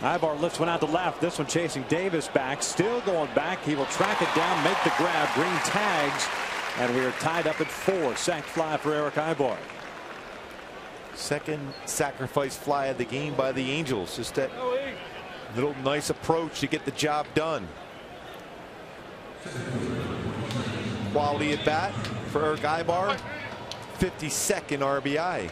Aybar lifts one out to left. This one chasing Davis back. Still going back. He will track it down, make the grab. Green tags. And we are tied up at four. Sac fly for Erick Aybar. Second sacrifice fly of the game by the Angels. Just that little nice approach to get the job done. Quality at bat for Erick Aybar. 52nd RBI.